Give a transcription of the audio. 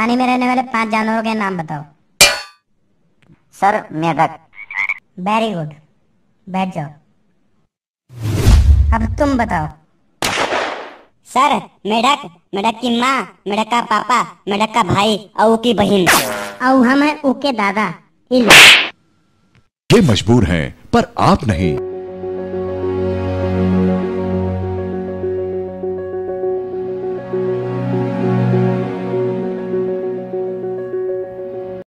पानी में रहने वाले पाँच जानवरों के नाम बताओ। सर मेढक वेरी गुड बैठ जाओ। अब तुम बताओ। सर, मेढक मेढक की माँ, मेढक का पापा, मेढक का भाई और की बहन। और हम है ओके दादा ये मजबूर हैं, पर आप नहीं।